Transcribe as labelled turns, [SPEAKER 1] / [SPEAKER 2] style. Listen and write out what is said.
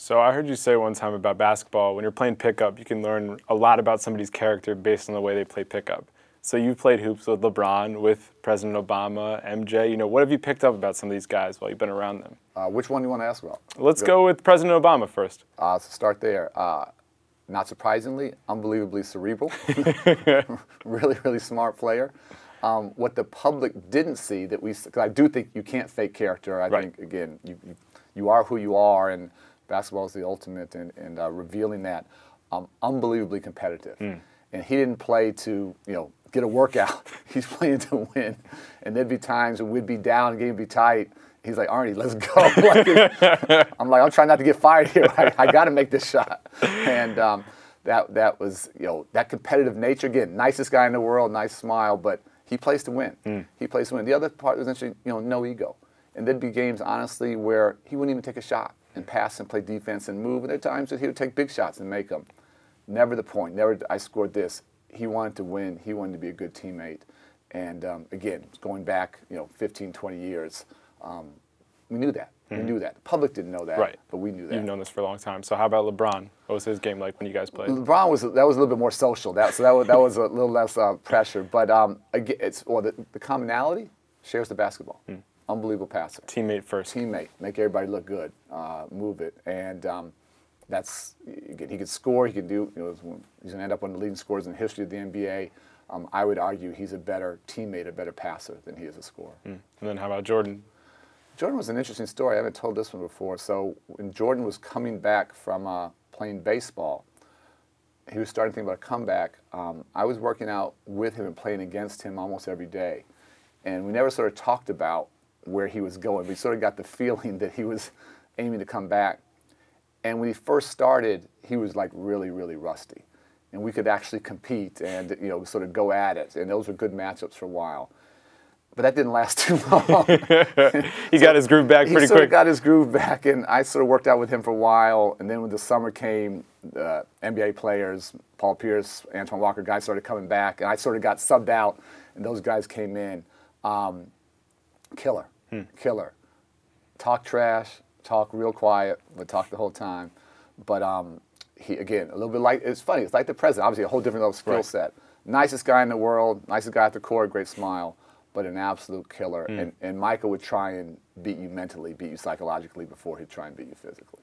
[SPEAKER 1] So I heard you say one time about basketball, when you're playing pickup, you can learn a lot about somebody's character based on the way they play pickup. So you've played hoops with LeBron, with President Obama, MJ. You know, what have you picked up about some of these guys while you've been around them?
[SPEAKER 2] Uh, which one do you want to ask about?
[SPEAKER 1] Let's go with President Obama first.
[SPEAKER 2] Uh, so start there. Uh, not surprisingly, unbelievably cerebral. really, really smart player. Um, what the public didn't see that we, because I do think you can't fake character. I
[SPEAKER 1] right.
[SPEAKER 2] think again, you, you, you are who you are, and basketball is the ultimate, and, and uh, revealing that, um, unbelievably competitive. Mm. And he didn't play to you know get a workout. He's playing to win. And there'd be times when we'd be down, the game would be tight. He's like, Arne, let's go. I'm like, I'm trying not to get fired here. I, I got to make this shot. And um, that that was you know that competitive nature again. Nicest guy in the world, nice smile, but he plays to win. Mm. He plays to win. The other part was interesting, you know, no ego. And there'd be games, honestly, where he wouldn't even take a shot and pass and play defense and move. And there are times that he would take big shots and make them. Never the point. Never, I scored this. He wanted to win. He wanted to be a good teammate. And um, again, going back, you know, 15, 20 years, um, we knew that. Mm-hmm. We knew that. The public didn't know that,
[SPEAKER 1] right.
[SPEAKER 2] but we knew that.
[SPEAKER 1] You've known this for a long time. So how about LeBron? What was his game like when you guys played?
[SPEAKER 2] LeBron was that was a little bit more social. That so that was, that was a little less uh, pressure. But um, again, it's well the, the commonality shares the basketball. Mm. Unbelievable passer.
[SPEAKER 1] Teammate first.
[SPEAKER 2] Teammate. Make everybody look good. Uh, move it. And um, that's he could score. He could do. You know, he's going to end up one of the leading scorers in the history of the NBA. Um, I would argue he's a better teammate, a better passer than he is a scorer.
[SPEAKER 1] Mm. And then how about Jordan?
[SPEAKER 2] Jordan was an interesting story. I haven't told this one before. So when Jordan was coming back from uh, playing baseball, he was starting to think about a comeback. Um, I was working out with him and playing against him almost every day, and we never sort of talked about where he was going. We sort of got the feeling that he was aiming to come back. And when he first started, he was like really, really rusty. And we could actually compete and you know sort of go at it. And those were good matchups for a while. But that didn't last too long.
[SPEAKER 1] he so got his groove back pretty
[SPEAKER 2] he sort
[SPEAKER 1] quick.
[SPEAKER 2] Of got his groove back, and I sort of worked out with him for a while. And then when the summer came, the NBA players, Paul Pierce, Antoine Walker, guys started coming back, and I sort of got subbed out, and those guys came in. Um, killer, hmm. killer. Talk trash, talk real quiet, but talk the whole time. But um, he again a little bit like it's funny. It's like the president. Obviously, a whole different level skill right. set. Nicest guy in the world, nicest guy at the core. great smile, but an absolute killer. Mm. And, and Michael would try and beat you mentally, beat you psychologically before he'd try and beat you physically.